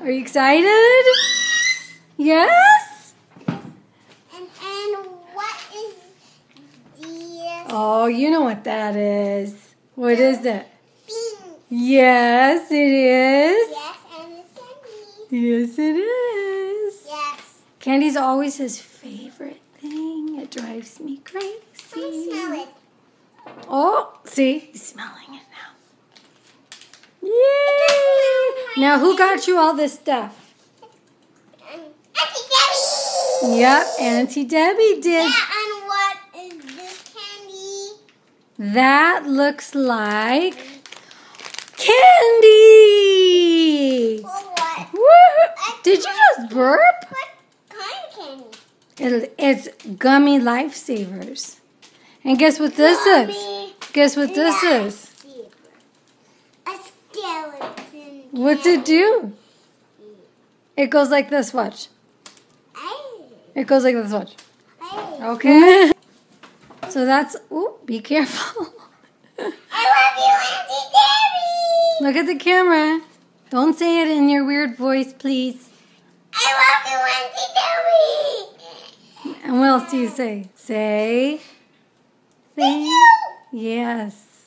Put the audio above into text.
Are you excited? Yes? And, and what is this? Oh, you know what that is. What is it? Beans. Yes, it is. Yes, and it's candy. Yes, it is. Yes. Candy's always his favorite thing. It drives me crazy. smell it. Oh, see? He's smelling it now. Yay! Now, who got you all this stuff? Auntie Debbie. Yep, Auntie Debbie did. Yeah, and what is this candy? That looks like candy. What? Woo! Did you just burp? What kind of candy? It, it's gummy lifesavers. And guess what this is? Guess what this is? What's it do? It goes like this, watch. It goes like this, watch. Okay? so that's, ooh, be careful. I love you, Auntie Debbie. Look at the camera. Don't say it in your weird voice, please. I love you, Auntie Debbie. And what else do you say? Say, Thank you. yes.